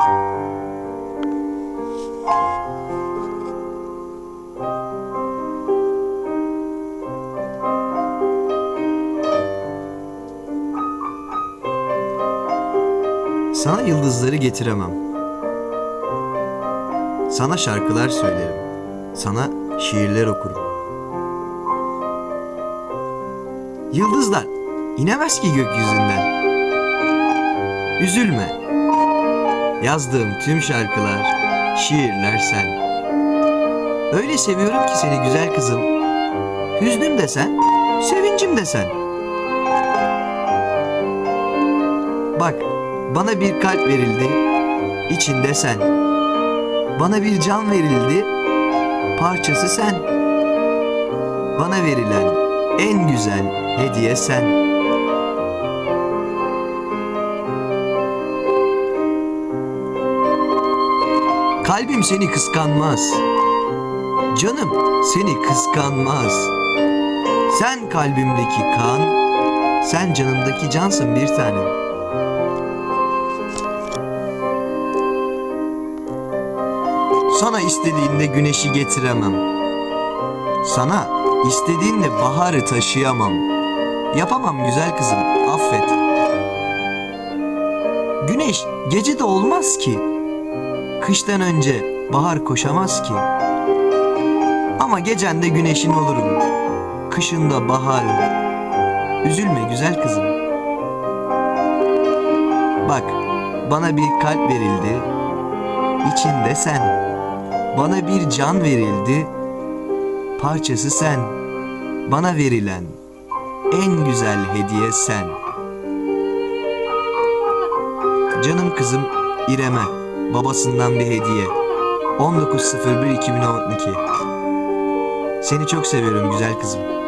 Sana yıldızları getiremem. Sana şarkılar söylerim. Sana şiirler okurum. Yıldızlar inemez ki gökyüzünden. Üzülme. Yazdığım tüm şarkılar, şiirler sen. Öyle seviyorum ki seni güzel kızım. Hüznüm de sen, sevincim de sen. Bak, bana bir kalp verildi, içinde sen. Bana bir can verildi, parçası sen. Bana verilen en güzel hediye sen. Kalbim seni kıskanmaz. Canım seni kıskanmaz. Sen kalbimdeki kan, sen canımdaki cansın bir tanem. Sana istediğinde güneşi getiremem. Sana istediğinde baharı taşıyamam. Yapamam güzel kızım, affet. Güneş gece de olmaz ki. Kıştan önce bahar koşamaz ki. Ama gecende güneşin olurum. Kışında baharım. Üzülme güzel kızım. Bak, bana bir kalp verildi. İçinde sen. Bana bir can verildi. Parçası sen. Bana verilen en güzel hediye sen. Canım kızım İrem'e babasından bir hediye. 19.01.2012 Seni çok seviyorum güzel kızım.